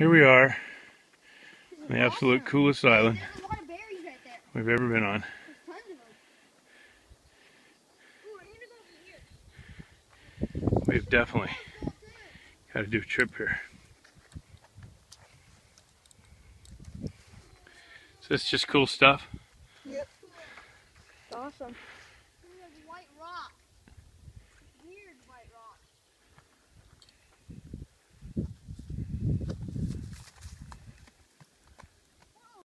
here we are on the absolute coolest island right we've ever been on. We've definitely got to do a trip here. So it's just cool stuff. Yep. Awesome.